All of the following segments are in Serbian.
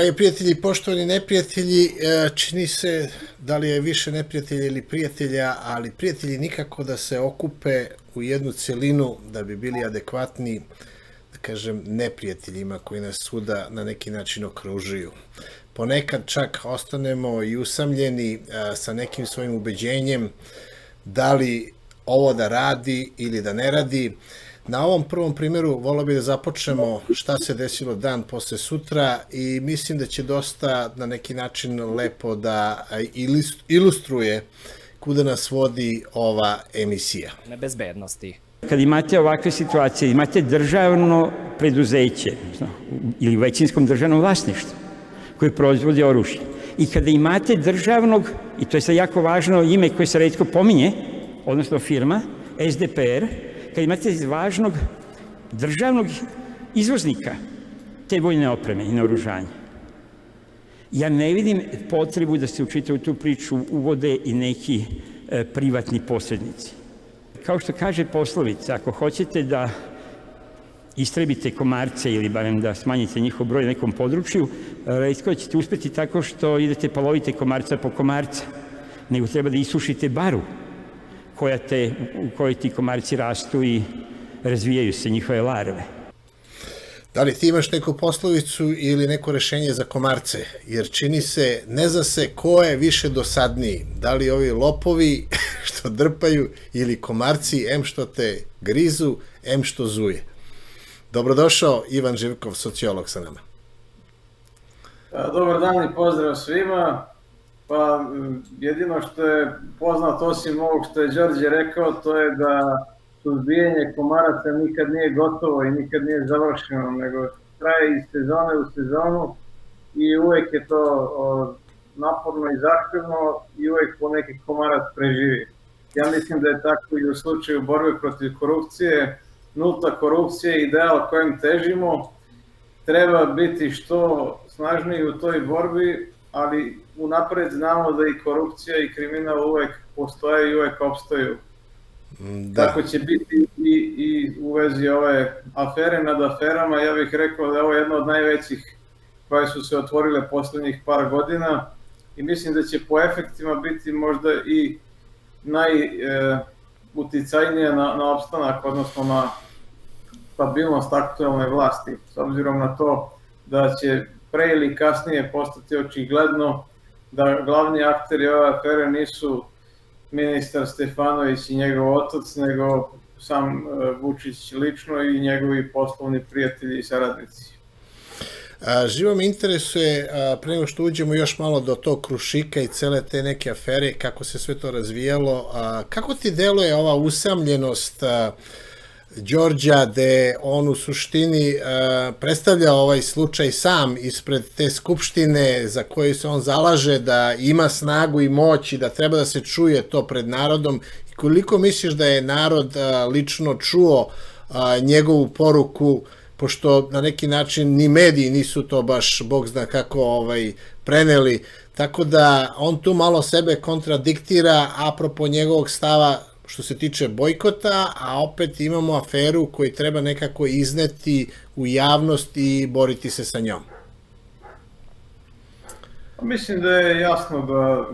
Dragi prijatelji, poštovani neprijatelji, e, čini se da li je više neprijatelja ili prijatelja, ali prijatelji nikako da se okupe u jednu celinu da bi bili adekvatni, da kažem, neprijateljima koji nas svuda na neki način okružuju. Ponekad čak ostanemo i usamljeni e, sa nekim svojim ubeđenjem da li ovo da radi ili da ne radi, Na ovom prvom primjeru volao bih da započnemo šta se desilo dan posle sutra i mislim da će dosta na neki način lepo da ilustruje kuda nas vodi ova emisija. Nebezbednosti. Kad imate ovakve situacije, imate državno preduzeće ili većinskom državnom vlasništvu koje proizvodi oružje. I kada imate državnog, i to je sad jako važno ime koje se redko pominje, odnosno firma, SDPR, kad imate važnog državnog izvoznika te vojne opreme i naoružanja. Ja ne vidim potrebu da se u čitavu tu priču uvode i neki e, privatni posrednici. Kao što kaže poslovica, ako hoćete da istrebite komarce ili barem da smanjite njihov broj na nekom području, redko ćete uspeti tako što idete pa lovite komarca po komarca, nego treba da isušite baru koja te, u kojoj ti komarci rastu i razvijaju se njihove larve. Da li ti imaš neku poslovicu ili neko rešenje za komarce? Jer čini se, ne zna se ko je više dosadniji. Da li ovi lopovi što drpaju ili komarci, em što te grizu, em što zuje. Dobrodošao, Ivan Živkov, sociolog sa nama. Dobar dan i pozdrav svima. Pa jedino što je poznato osim ovog što je Đorđe rekao, to je da suzbijanje komaraca nikad nije gotovo i nikad nije završeno, nego traje iz sezone u sezonu i uvek je to o, naporno i zahtevno i uvek po neki komarac preživi. Ja mislim da je tako i u slučaju borbe protiv korupcije, nulta korupcija je ideal kojem težimo, treba biti što snažniji u toj borbi, ali unapred znamo da i korupcija i kriminal uvek postoje i uvek opstaju. Da. Tako će biti i, i u vezi ove afere nad aferama, ja bih rekao da je ovo jedna od najvećih koje su se otvorile poslednjih par godina i mislim da će po efektima biti možda i najuticajnije e, na, na opstanak, odnosno na stabilnost aktualne vlasti, s obzirom na to da će pre ili kasnije postati očigledno da glavni akteri ove afere nisu ministar Stefanović i njegov otac, nego sam e, Vučić lično i njegovi poslovni prijatelji i saradnici. A, živo me interesuje, a, pre nego što uđemo još malo do tog krušika i cele te neke afere, kako se sve to razvijalo, a, kako ti deluje ova usamljenost a, Đorđa, gde on u suštini uh, predstavlja ovaj slučaj sam ispred te skupštine za koju se on zalaže da ima snagu i moć i da treba da se čuje to pred narodom. I koliko misliš da je narod uh, lično čuo uh, njegovu poruku pošto na neki način ni mediji nisu to baš, bog zna kako ovaj, preneli, tako da on tu malo sebe kontradiktira apropo njegovog stava što se tiče bojkota, a opet imamo aferu koju treba nekako izneti u javnost i boriti se sa njom. Pa mislim da je jasno da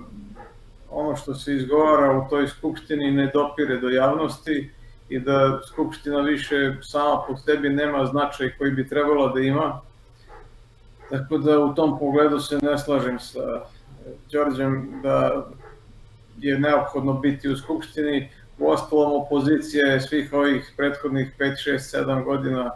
ono što se izgovara u toj skupštini ne dopire do javnosti i da skupština više sama po sebi nema značaj koji bi trebala da ima. Tako da u tom pogledu se ne slažem sa Đorđem da je neophodno biti u skupštini, U ostalom opozicija svih ovih prethodnih 5, 6, 7 godina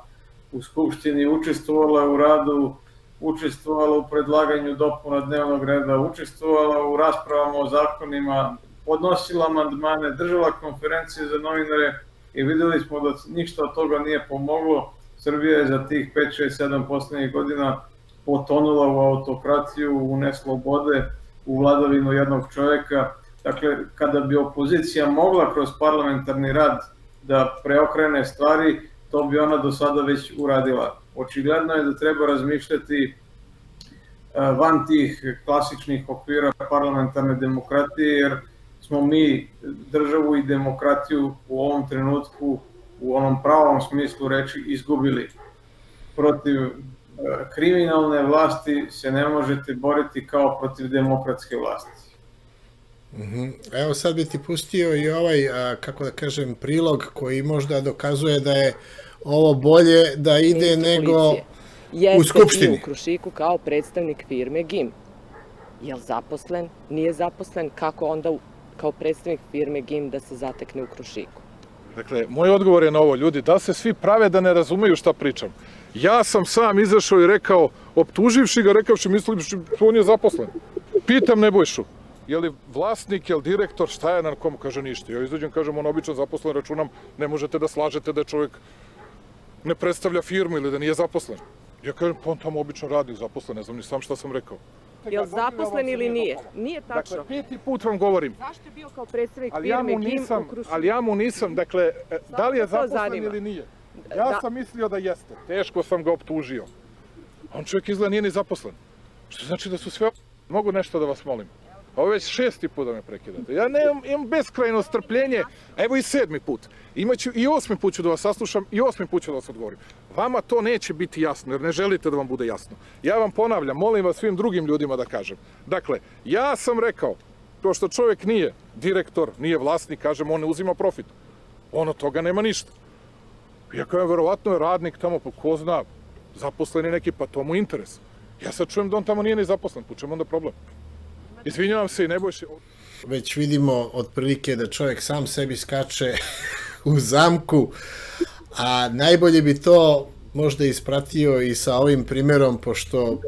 u Skupštini učestvovala u radu, učestvovala u predlaganju dopuna dnevnog reda, učestvovala u raspravama o zakonima, podnosila amandmane, držala konferencije za novinare i videli smo da ništa od toga nije pomoglo. Srbija je za tih 5, 6, 7 poslednjih godina potonula u autokraciju, u neslobode, u vladavinu jednog čoveka Dakle, kada bi opozicija mogla kroz parlamentarni rad da preokrene stvari, to bi ona do sada već uradila. Očigledno je da treba razmišljati e, van tih klasičnih okvira parlamentarne demokratije, jer smo mi državu i demokratiju u ovom trenutku u onom pravom smislu reči izgubili protiv kriminalne vlasti se ne možete boriti kao protiv demokratske vlasti. Mm -hmm. Evo sad bi ti pustio i ovaj, a, kako da kažem, prilog koji možda dokazuje da je ovo bolje da ide nego Jeste u Skupštini. u Krušiku kao predstavnik firme GIM. Je li zaposlen? Nije zaposlen? Kako onda kao predstavnik firme GIM da se zatekne u Krušiku? Dakle, moj odgovor je na ovo, ljudi, da se svi prave da ne razumeju šta pričam. Ja sam sam izašao i rekao, optuživši ga, rekavši, mislivši, on je zaposlen. Pitam Nebojšu, je li vlasnik, je li direktor, šta je na komu? Kaže ništa. Ja izađem, kažem, on obično zaposlen, računam, ne možete da slažete da je čovjek ne predstavlja firmu ili da nije zaposlen. Ja kažem, pa on tamo obično radi zaposlen, ne znam ni sam šta sam rekao. Je li zaposlen ili nije? Nije tačno. Dakle, peti put vam govorim. Zašto je bio kao predstavnik ali ja firme nisam, u Krušiku? ali ja mu nisam, dakle, e, da li je zaposlen ili nije? Ja Da. sam mislio da jeste. Teško sam ga optužio. On čovjek izgleda nije ni zaposlen. Što znači da su sve... Mogu nešto da vas molim? Ovo je već šesti put da me prekidate. Ja nemam, imam beskrajno strpljenje, evo i sedmi put. Imaću i osmi put ću da vas saslušam i osmi put ću da vas odgovorim. Vama to neće biti jasno, jer ne želite da vam bude jasno. Ja vam ponavljam, molim vas svim drugim ljudima da kažem. Dakle, ja sam rekao, to što čovjek nije direktor, nije vlasnik, kažem, on ne uzima profit. On od toga nema ništa. Ja kažem, verovatno je radnik tamo, pa ko zna, zaposleni neki, pa to mu interes. Ja sad čujem da on tamo nije ni zaposlen, po čemu onda problem? Izvinjavam se i ne bojši. Već vidimo otprilike da čovjek sam sebi skače u zamku, a najbolje bi to možda ispratio i sa ovim primjerom, pošto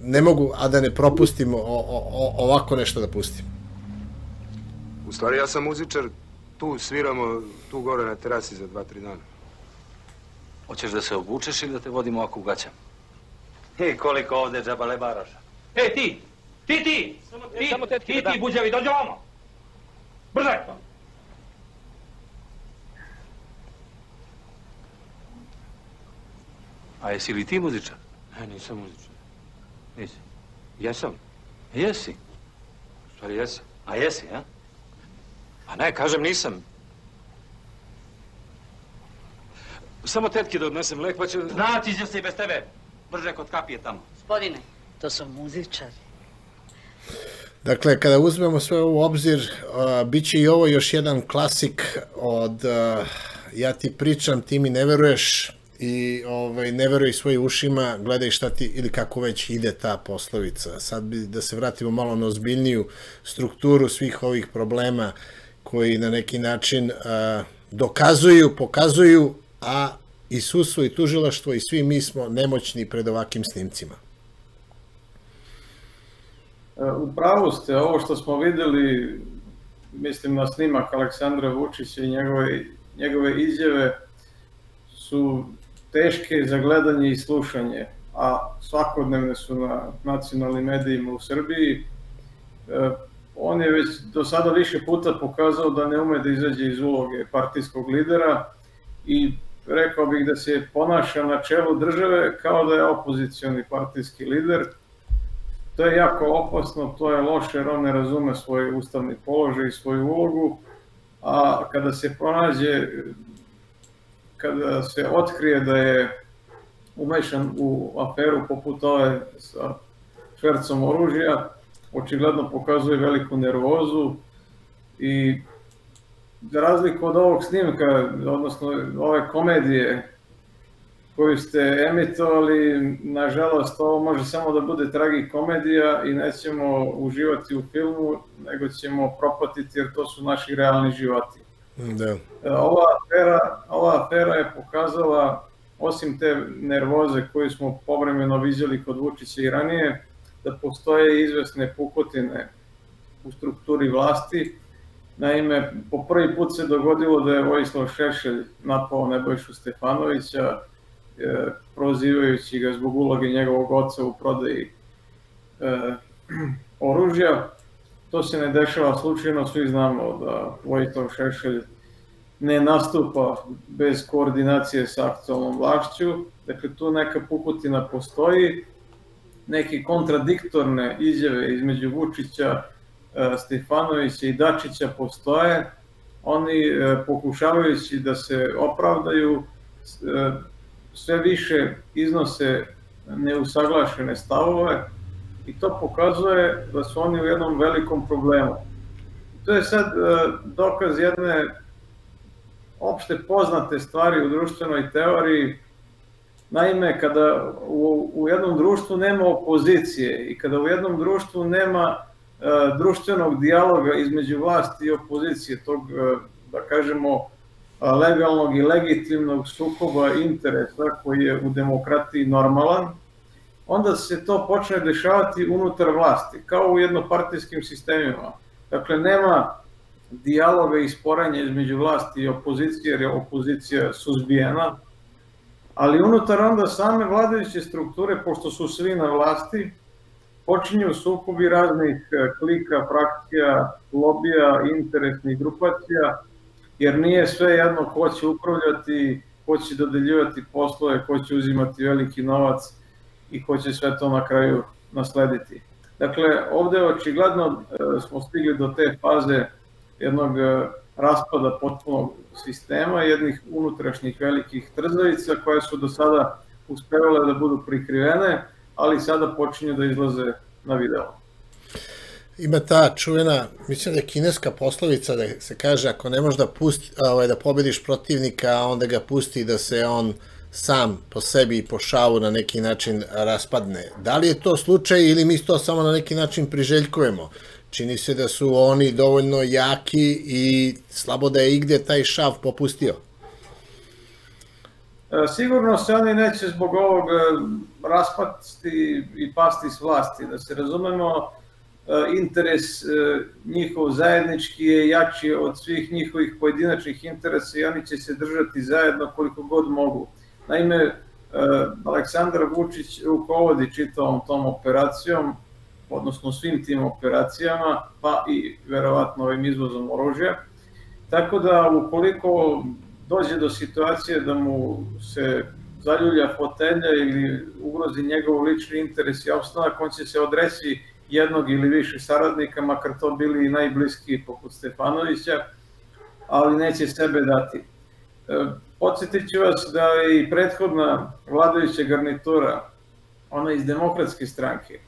ne mogu, a da ne propustimo o, o, o, ovako nešto da pustim. U stvari ja sam muzičar, tu sviramo, tu gore na terasi za dva, tri dana. Hoćeš da se obučeš ili da te vodimo ovako u gaćama? Hej, koliko ovde džabale baraša. Hej, ti! Ti, ti! Ti, samo tetke ti, da ti, dam. buđavi, dođi ovamo! Brže! A jesi li ti muzičar? Ne, nisam muzičar. Nisi. Jesam, Jesi. u stvari jesam. A jesi, a? Pa ne, kažem nisam. Samo tetki da odnesem lek, pa će... Naći će se i bez tebe. Brže kod kapije tamo. Gospodine, to su muzičari. Dakle, kada uzmemo sve u obzir, bit će i ovo još jedan klasik od ja ti pričam, ti mi ne veruješ i ovaj, ne veruj svojim ušima, gledaj šta ti, ili kako već ide ta poslovica. Sad bi da se vratimo malo na ozbiljniju strukturu svih ovih problema koji na neki način dokazuju, pokazuju, a i sudstvo i tužilaštvo i svi mi smo nemoćni pred ovakvim snimcima. E, U pravu ste, ovo što smo videli, mislim na snimak Aleksandra Vučića i njegove, njegove izjave, su teške za gledanje i slušanje, a svakodnevne su na nacionalnim medijima u Srbiji. E, On je već do sada više puta pokazao da ne ume da izađe iz uloge partijskog lidera i rekao bih da se ponaša na čelu države kao da je opozicioni partijski lider, To je jako opasno, to je loše jer on ne razume svoj ustavni položaj i svoju ulogu, a kada se pronađe, kada se otkrije da je umešan u aferu poput ove sa švercom oružja, očigledno pokazuje veliku nervozu i za razliku od ovog snimka, odnosno ove komedije koju ste emitovali, nažalost ovo može samo da bude tragikomedija i nećemo uživati u filmu, nego ćemo propatiti jer to su naši realni životi. Da. E, Ova afera, ova afera je pokazala, osim te nervoze koju smo povremeno viđali kod Vučića i ranije, da postoje izvesne pukotine u strukturi vlasti. Naime, po prvi put se dogodilo da je Vojislav Šešelj napao Nebojšu Stefanovića, prozivajući ga zbog uloge njegovog oca u prodaji e, oružja. To se ne dešava slučajno, svi znamo da Vojislav Šešelj ne nastupa bez koordinacije sa aktualnom vlašću, dakle tu neka pukutina postoji, neke kontradiktorne izjave između Vučića, e, Stefanovića i Dačića postoje, oni e, pokušavajući da se opravdaju, e, sve više iznose neusaglašene stavove i to pokazuje da su oni u jednom velikom problemu. To je sad dokaz jedne opšte poznate stvari u društvenoj teoriji. Naime, kada u, u jednom društvu nema opozicije i kada u jednom društvu nema e, društvenog dijaloga između vlasti i opozicije, tog, e, da kažemo, legalnog i legitimnog sukoba interesa koji je u demokratiji normalan, onda se to počne dešavati unutar vlasti, kao u jednopartijskim sistemima. Dakle, nema dijaloga i sporanja između vlasti i opozicije, jer je opozicija suzbijena, ali unutar onda same vladajuće strukture, pošto su svi na vlasti, počinju sukobi raznih klika, frakcija, lobija, interesnih grupacija, jer nije sve jedno ko će upravljati, ko će dodeljivati poslove, ko će uzimati veliki novac i ko će sve to na kraju naslediti. Dakle, ovde očigledno e, smo stigli do te faze jednog e, raspada potpunog sistema, jednih unutrašnjih velikih trzavica koje su do sada uspevale da budu prikrivene, ali sada počinju da izlaze na video. Ima ta čuvena, mislim da je kineska poslovica da se kaže ako ne možeš da, pusti, ovaj, da pobediš protivnika, onda ga pusti da se on sam po sebi i po šavu na neki način raspadne. Da li je to slučaj ili mi to samo na neki način priželjkujemo? Čini se da su oni dovoljno jaki i slabo da je igde taj šav popustio. E, sigurno se oni neće zbog ovog e, raspasti i pasti s vlasti. Da se razumemo, interes njihov zajednički je jači od svih njihovih pojedinačnih interesa i oni će se držati zajedno koliko god mogu. Naime, Aleksandar Vučić rukovodi čitavom tom operacijom, odnosno svim tim operacijama, pa i verovatno ovim izvozom oružja. Tako da ukoliko dođe do situacije da mu se zaljulja fotelja ili ugrozi njegov lični interes i opstanak, on će se odresi jednog ili više saradnika, makar to bili i najbliski poput Stefanovića, ali neće sebe dati. E, podsjetit ću vas da je i prethodna vladajuća garnitura, ona iz demokratske stranke,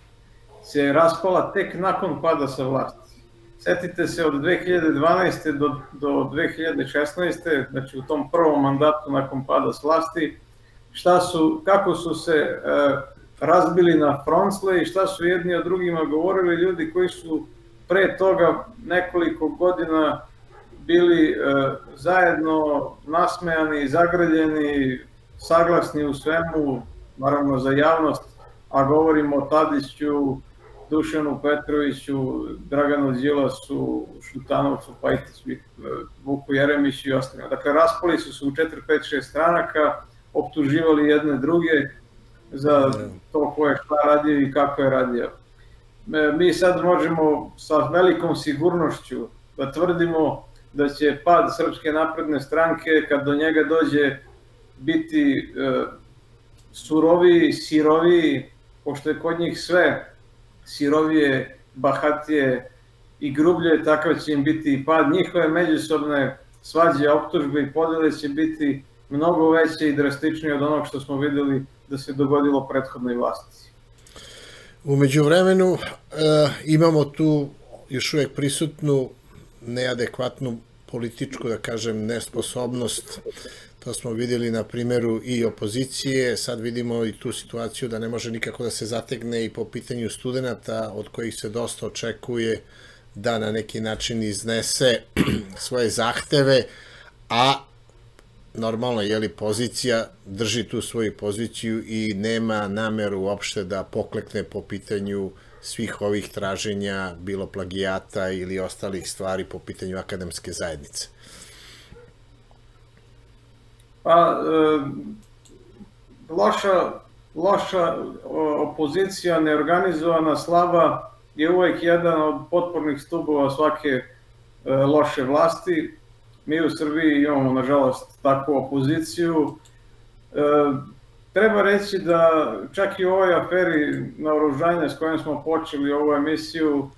se raspala tek nakon pada sa vlasti. Setite se od 2012. do, do 2016. znači u tom prvom mandatu nakon pada s vlasti, šta su, kako su se e, razbili na frontsle i šta su jedni od drugima govorili ljudi koji su pre toga nekoliko godina bili e, zajedno nasmejani, zagrljeni, saglasni u svemu, naravno za javnost, a govorimo o Tadiću, Dušanu Petroviću, Draganu Đilasu, Šutanovcu, Pajtiću, Vuku Jeremiću i ostalima. Dakle, raspali su se u 4, 5, 6 stranaka, optuživali jedne druge za to ko je šta radio i kako je radio. E, mi sad možemo sa velikom sigurnošću da tvrdimo da će pad Srpske napredne stranke, kad do njega dođe, biti e, suroviji, siroviji, pošto je kod njih sve sirovije, bahatije i grublje, takav će im biti i pad. Njihove međusobne svađe, optužbe i podele će biti mnogo veće i drastičnije od onog što smo videli da se dogodilo prethodnoj vlasti. Umeđu vremenu e, imamo tu još uvek prisutnu neadekvatnu političku, da kažem, nesposobnost To smo videli na primeru i opozicije, sad vidimo i tu situaciju da ne može nikako da se zategne i po pitanju studenta od kojih se dosta očekuje da na neki način iznese svoje zahteve, a normalno je li pozicija drži tu svoju poziciju i nema nameru uopšte da poklekne po pitanju svih ovih traženja, bilo plagijata ili ostalih stvari po pitanju akademske zajednice. Pa, e, loša, loša opozicija, neorganizovana, slaba, je uvek jedan od potpornih stubova svake e, loše vlasti. Mi u Srbiji imamo, nažalost, takvu opoziciju. E, treba reći da čak i u ovoj aferi naoružanja s kojom smo počeli ovu emisiju,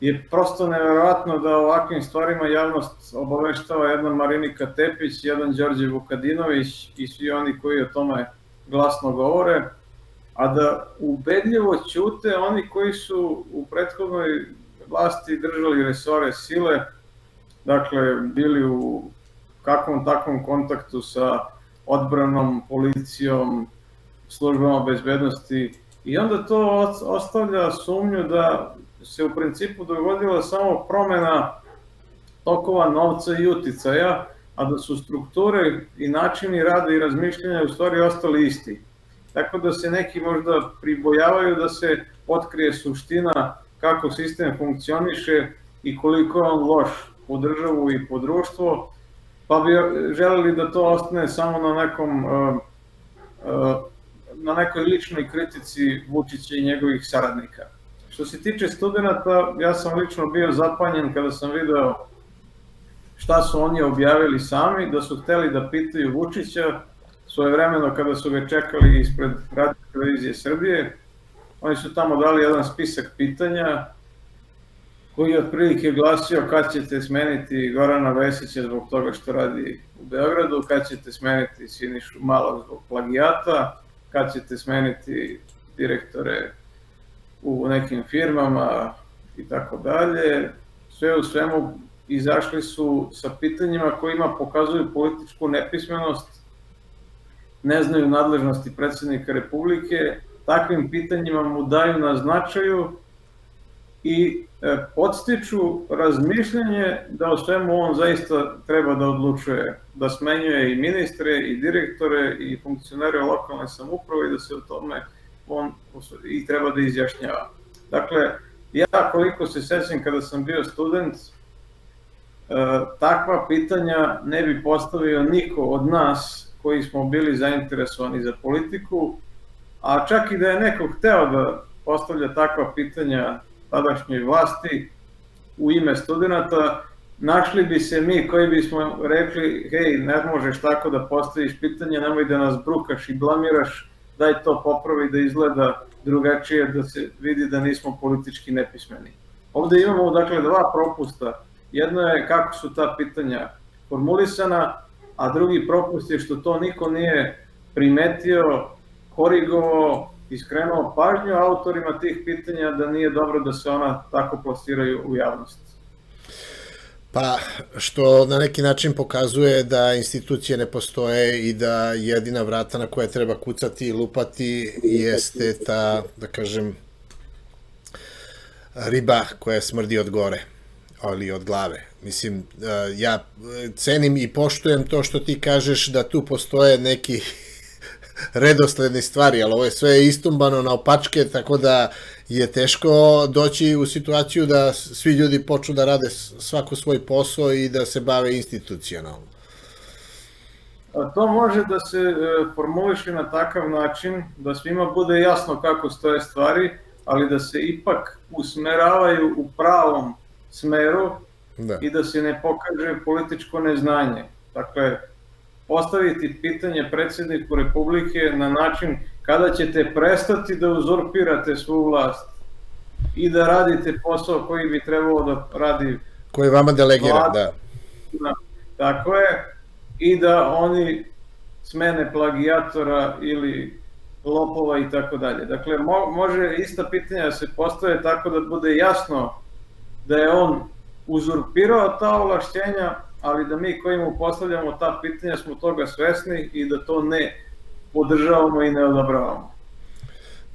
je prosto neverovatno da ovakvim stvarima javnost obaveštava jedna Marinika Tepić, jedan Đorđe Vukadinović i svi oni koji o tome glasno govore. a da ubedljivo ćute oni koji su u prethodnoj vlasti držali resore sile, dakle bili u kakvom takvom kontaktu sa odbranom, policijom, službama bezbednosti i onda to ostavlja sumnju da se u principu dogodila samo promena tokova novca i uticaja, a da su strukture i načini rada i razmišljanja u stvari ostali isti. Tako da se neki možda pribojavaju da se otkrije suština kako sistem funkcioniše i koliko je on loš po državu i po društvo, pa bi želeli da to ostane samo na nekom uh, uh, na nekoj ličnoj kritici Vučića i njegovih saradnika. Što se tiče studenta, ja sam lično bio zapanjen kada sam video šta su oni objavili sami, da su hteli da pitaju Vučića svoje vremeno kada su ga čekali ispred radio televizije Srbije. Oni su tamo dali jedan spisak pitanja koji je otprilike glasio kad ćete smeniti Gorana Vesića zbog toga što radi u Beogradu, kad ćete smeniti Sinišu Malog zbog plagijata, kad ćete smeniti direktore u nekim firmama i tako dalje. Sve u svemu izašli su sa pitanjima kojima pokazuju političku nepismenost, ne znaju nadležnosti predsednika Republike, takvim pitanjima mu daju na značaju i e, podstiču razmišljanje da o svemu on zaista treba da odlučuje, da smenjuje i ministre i direktore i funkcionere lokalne samuprave i da se o tome on i treba da izjašnjava. Dakle, ja koliko se sećam kada sam bio student, e, takva pitanja ne bi postavio niko od nas koji smo bili zainteresovani za politiku, a čak i da je neko hteo da postavlja takva pitanja tadašnjoj vlasti u ime studenta, našli bi se mi koji bismo rekli, hej, ne možeš tako da postaviš pitanje, nemoj da nas brukaš i blamiraš, daj to popravi da izgleda drugačije, da se vidi da nismo politički nepismeni. Ovde imamo dakle dva propusta. Jedno je kako su ta pitanja formulisana, a drugi propust je što to niko nije primetio, korigovao i skrenuo pažnju autorima tih pitanja da nije dobro da se ona tako plasiraju u javnost. Pa, što na neki način pokazuje da institucije ne postoje i da jedina vrata na koje treba kucati i lupati jeste ta, da kažem, riba koja smrdi od gore, ali od glave. Mislim, ja cenim i poštujem to što ti kažeš da tu postoje neki redosledne stvari, ali ovo je sve istumbano na opačke, tako da je teško doći u situaciju da svi ljudi počnu da rade svako svoj posao i da se bave institucionalno. To može da se e, formuliše na takav način da svima bude jasno kako stoje stvari, ali da se ipak usmeravaju u pravom smeru da. i da se ne pokaže političko neznanje. Dakle, postaviti pitanje predsjedniku Republike na način kada ćete prestati da uzurpirate svu vlast i da radite posao koji bi trebalo da radi koji vama delegira, vlada, da. da. Tako je, i da oni smene plagijatora ili lopova i tako dalje. Dakle, mo, može ista pitanja da se postave tako da bude jasno da je on uzurpirao ta ovlašćenja, ali da mi koji mu postavljamo ta pitanja smo toga svesni i da to ne podržavamo i ne odabravamo.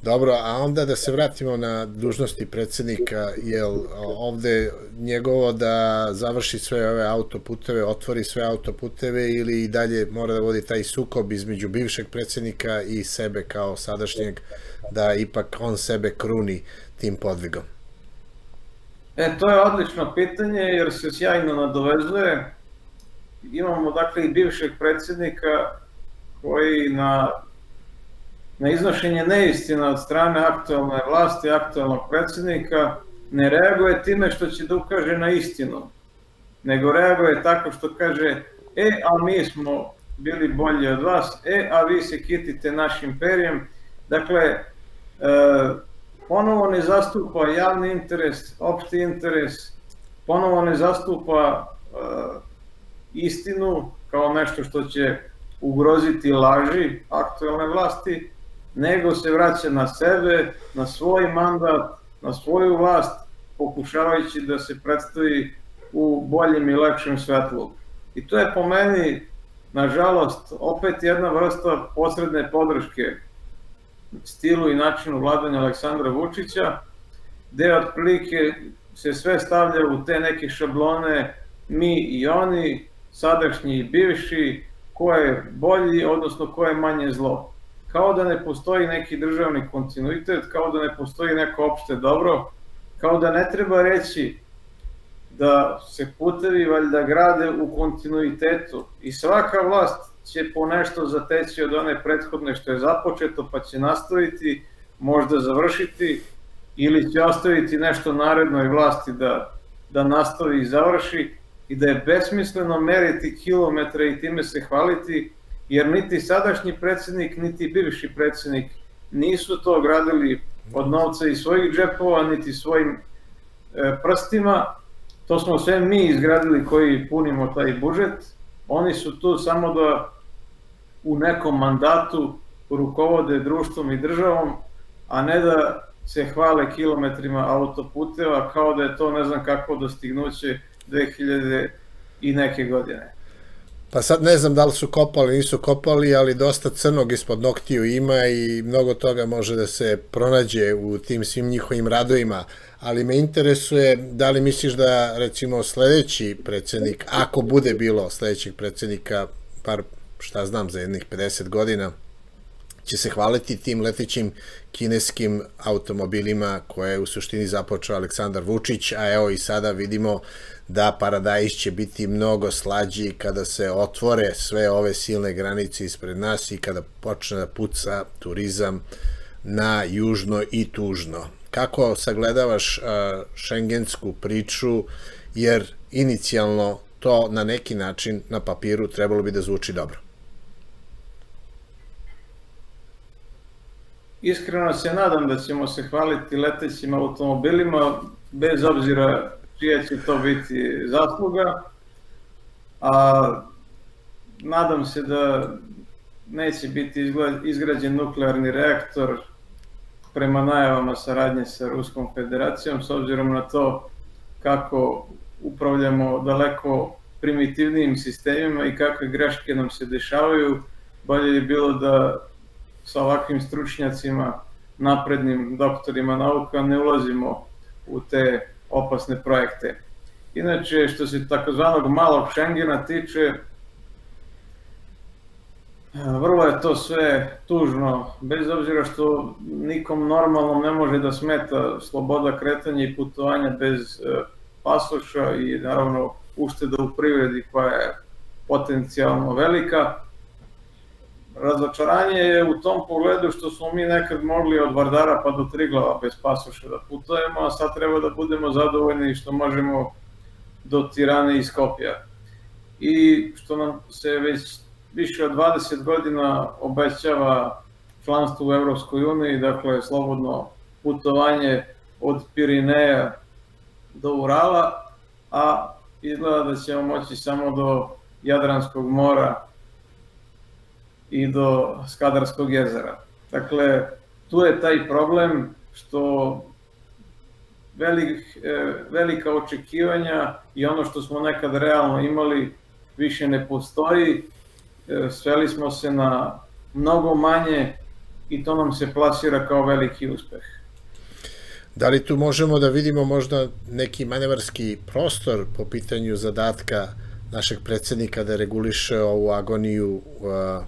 Dobro, a onda da se vratimo na dužnosti predsednika, jel ovde njegovo da završi sve ove autoputeve, otvori sve autoputeve ili i dalje mora da vodi taj sukob između bivšeg predsednika i sebe kao sadašnjeg, da ipak on sebe kruni tim podvigom? E, to je odlično pitanje jer se sjajno nadovezuje. Imamo dakle i bivšeg predsednika koji na, na iznošenje neistina od strane aktualne vlasti, aktualnog predsednika, ne reaguje time što će da ukaže na istinu, nego reaguje tako što kaže, e, a mi smo bili bolji od vas, e, a vi se kitite našim perjem. Dakle, e, ponovo ne zastupa javni interes, opšti interes, ponovo ne zastupa uh, istinu kao nešto što će ugroziti laži aktualne vlasti, nego se vraća na sebe, na svoj mandat, na svoju vlast, pokušavajući da se predstavi u boljem i lepšem svetlu. I to je po meni, nažalost, opet jedna vrsta posredne podrške stilu i načinu vladanja Aleksandra Vučića, gde otprilike se sve stavlja u te neke šablone mi i oni, sadašnji i bivši, ko je bolji, odnosno ko je manje zlo. Kao da ne postoji neki državni kontinuitet, kao da ne postoji neko opšte dobro, kao da ne treba reći da se putevi valjda grade u kontinuitetu i svaka vlast će po nešto zateći od one prethodne što je započeto pa će nastaviti, možda završiti ili će ostaviti nešto narednoj vlasti da, da nastavi i završi i da je besmisleno meriti kilometre i time se hvaliti, jer niti sadašnji predsednik, niti bivši predsednik nisu to gradili od novca iz svojih džepova, niti svojim e, prstima, to smo sve mi izgradili koji punimo taj budžet, oni su tu samo da u nekom mandatu rukovode društvom i državom, a ne da se hvale kilometrima autoputeva kao da je to ne znam kako dostignuće 2000 i neke godine. Pa sad ne znam da li su kopali, nisu kopali, ali dosta crnog ispod noktiju ima i mnogo toga može da se pronađe u tim svim njihovim radovima, ali me interesuje da li misliš da recimo sledeći predsednik, ako bude bilo sledećeg predsednika, par šta znam za jednih 50 godina, će se hvaliti tim letećim kineskim automobilima koje je u suštini započeo Aleksandar Vučić, a evo i sada vidimo da Paradajz će biti mnogo slađi kada se otvore sve ove silne granice ispred nas i kada počne da puca turizam na južno i tužno. Kako sagledavaš šengensku priču, jer inicijalno to na neki način na papiru trebalo bi da zvuči dobro? Iskreno se nadam da ćemo se hvaliti letećim automobilima, bez obzira čija će to biti zasluga, a nadam se da neće biti izgrađen nuklearni reaktor prema najavama saradnje sa Ruskom federacijom, s obzirom na to kako upravljamo daleko primitivnijim sistemima i kakve greške nam se dešavaju, bolje je bilo da sa ovakvim stručnjacima, naprednim doktorima nauka ne ulazimo u te opasne projekte. Inače, što se takozvanog malog Schengena tiče, vrlo je to sve tužno, bez obzira što nikom normalnom ne može da smeta sloboda kretanja i putovanja bez e, pasoša i naravno ušteda u privredi koja je potencijalno velika. Razočaranje je u tom pogledu što smo mi nekad mogli od Vardara pa do Triglava bez pasoša da putujemo, a sad treba da budemo zadovoljni što možemo do Tirane i Skopja. I što nam se već više od 20 godina obećava članstvo u Evropskoj uniji, dakle slobodno putovanje od Pirineja do Urala, a izgleda da ćemo moći samo do Jadranskog mora i do Skadarskog jezera. Dakle, tu je taj problem što velik, e, velika očekivanja i ono što smo nekad realno imali više ne postoji. E, sveli smo se na mnogo manje i to nam se plasira kao veliki uspeh. Da li tu možemo da vidimo možda neki manevarski prostor po pitanju zadatka našeg predsednika da reguliše ovu agoniju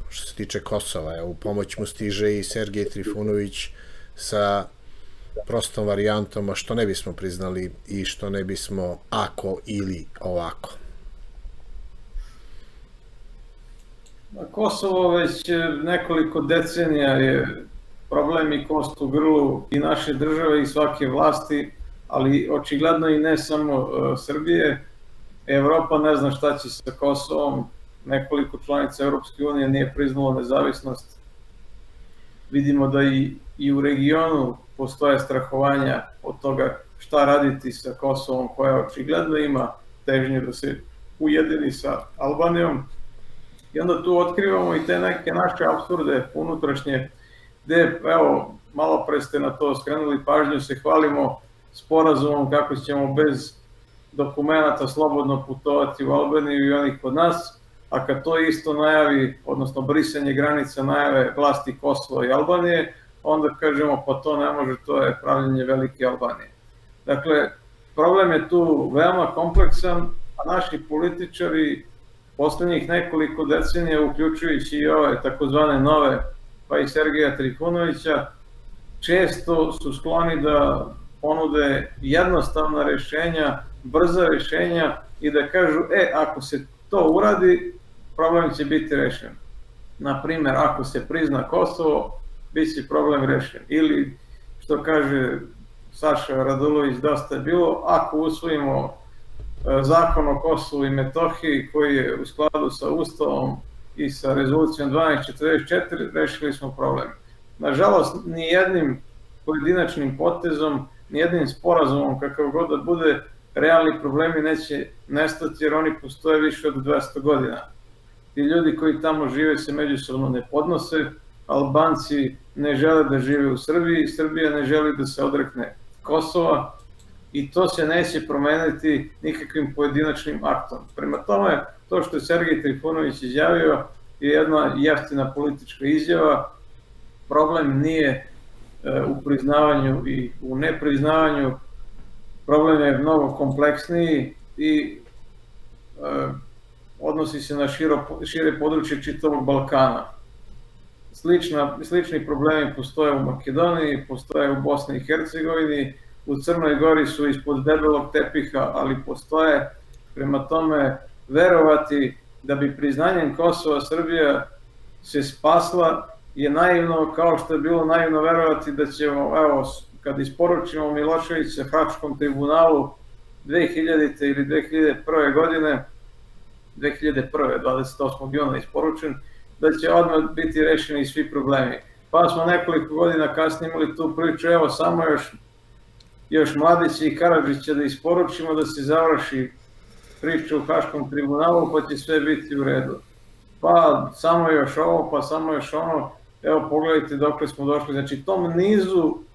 što se tiče Kosova. U pomoć mu stiže i Sergej Trifunović sa prostom varijantom, a što ne bismo priznali i što ne bismo ako ili ovako. Kosovo već nekoliko decenija je problem i kost u grlu i naše države i svake vlasti, ali očigledno i ne samo uh, Srbije, Evropa ne zna šta će sa Kosovom, nekoliko članica Evropske unije nije priznalo nezavisnost. Vidimo da i, i u regionu postoje strahovanja od toga šta raditi sa Kosovom koja očigledno ima težnje da se ujedini sa Albanijom. I onda tu otkrivamo i te neke naše absurde unutrašnje gde, evo, malo pre ste na to skrenuli pažnju, se hvalimo sporazumom kako ćemo bez dokumenta slobodno putovati u Albaniju i onih kod nas, a kad to isto najavi, odnosno brisanje granica najave vlasti Kosova i Albanije, onda kažemo pa to ne može, to je pravljenje velike Albanije. Dakle, problem je tu veoma kompleksan, a naši političari poslednjih nekoliko decenija, uključujući i ove takozvane nove, pa i Sergeja Trifunovića, često su skloni da ponude jednostavna rešenja, brza rešenja i da kažu, e, ako se to uradi, problem će biti rešen. Na primer, ako se prizna Kosovo, bit će problem rešen. Ili, što kaže Saša Radulović, dosta je bilo, ako usvojimo e, zakon o Kosovu i Metohiji koji je u skladu sa Ustavom i sa rezolucijom 1244, rešili smo problem. Nažalost, ni jednim pojedinačnim potezom, ni jednim sporazumom, kakav god da bude, realni problemi neće nestati jer oni postoje više od 200 godina. Ti ljudi koji tamo žive se međusobno ne podnose, Albanci ne žele da žive u Srbiji, Srbija ne želi da se odrekne Kosova i to se neće promeniti nikakvim pojedinačnim aktom. Prema tome, to što je Sergej Trifunović izjavio je jedna jeftina politička izjava. Problem nije e, u priznavanju i u nepriznavanju, problem je mnogo kompleksniji i e, odnosi se na širo, šire područje čitavog Balkana. Slična, slični problemi postoje u Makedoniji, postoje u Bosni i Hercegovini, u Crnoj Gori su ispod debelog tepiha, ali postoje. Prema tome, verovati da bi priznanjem Kosova Srbija se spasla je naivno, kao što je bilo naivno verovati da ćemo, evo, kad isporučimo Miloševića Hačkom tribunalu 2000. ili 2001. godine, 2001. 28. juna isporučen, da će odmah biti rešeni svi problemi. Pa smo nekoliko godina kasnije imali tu priču, evo samo još, još Mladića i Karadžića da isporučimo da se završi priča u Haškom tribunalu pa će sve biti u redu. Pa samo još ovo, pa samo još ono, evo pogledajte dokle smo došli. Znači tom nizu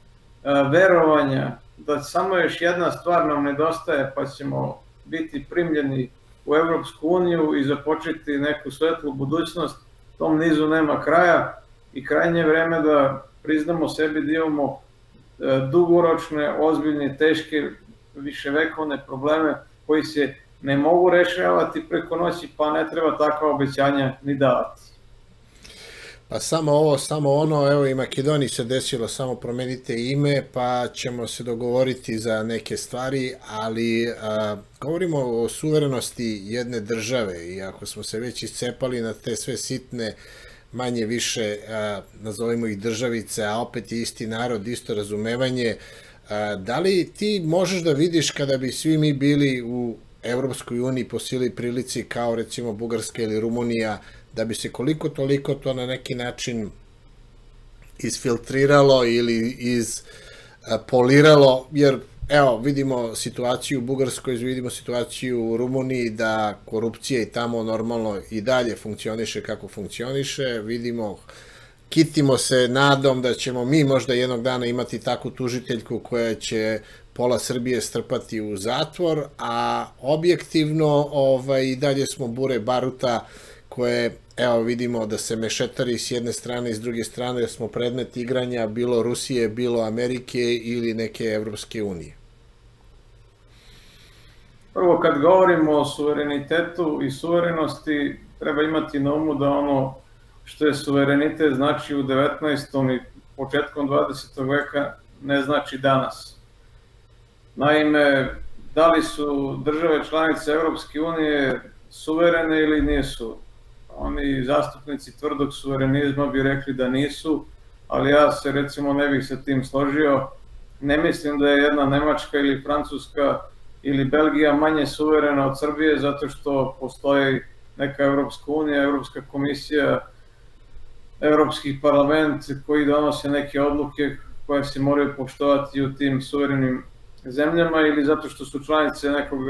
verovanja da samo još jedna stvar nam nedostaje pa ćemo biti primljeni u Evropsku uniju i započeti neku svetlu budućnost, tom nizu nema kraja i krajnje vreme da priznamo sebi da imamo e, dugoročne, ozbiljne, teške, viševekovne probleme koji se ne mogu rešavati preko noći, pa ne treba takva obećanja ni davati. Pa samo ovo, samo ono, evo i Makedoniji se desilo, samo promenite ime, pa ćemo se dogovoriti za neke stvari, ali a, govorimo o suverenosti jedne države i ako smo se već iscepali na te sve sitne, manje više, a, nazovimo ih državice, a opet je isti narod, isto razumevanje, a, da li ti možeš da vidiš kada bi svi mi bili u Evropskoj uniji po sili prilici kao recimo Bugarska ili Rumunija, da bi se koliko toliko to na neki način isfiltriralo ili iz poliralo, jer evo, vidimo situaciju u Bugarskoj, vidimo situaciju u Rumuniji da korupcija i tamo normalno i dalje funkcioniše kako funkcioniše, vidimo kitimo se nadom da ćemo mi možda jednog dana imati takvu tužiteljku koja će pola Srbije strpati u zatvor, a objektivno ovaj, dalje smo bure baruta koje, evo vidimo da se mešetari s jedne strane i s druge strane da smo predmet igranja bilo Rusije, bilo Amerike ili neke Evropske unije. Prvo, kad govorimo o suverenitetu i suverenosti, treba imati na umu da ono što je suverenitet znači u 19. i početkom 20. veka ne znači danas. Naime, da li su države članice Evropske unije suverene ili nisu? Oni zastupnici tvrdog suverenizma bi rekli da nisu, ali ja se recimo ne bih sa tim složio. Ne mislim da je jedna Nemačka ili Francuska ili Belgija manje suverena od Srbije zato što postoji neka Evropska unija, Evropska komisija, Evropski parlament koji donose neke odluke koje se moraju poštovati u tim suverenim zemljama ili zato što su članice nekog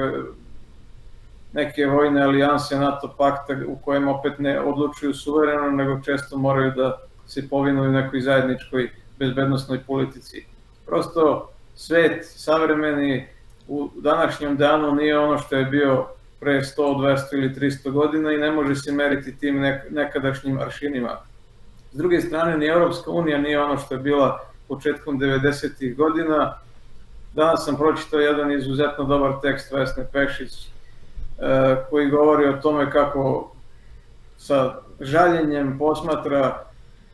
neke vojne alijanse NATO pakta u kojem opet ne odlučuju suvereno, nego često moraju da se povinuju nekoj zajedničkoj bezbednostnoj politici. Prosto svet savremeni u današnjem danu nije ono što je bio pre 100, 200 ili 300 godina i ne može se meriti tim nekadašnjim aršinima. S druge strane, ni Europska unija nije ono što je bila početkom 90. godina. Danas sam pročitao jedan izuzetno dobar tekst Vesne Pešić, koji govori o tome kako sa žaljenjem posmatra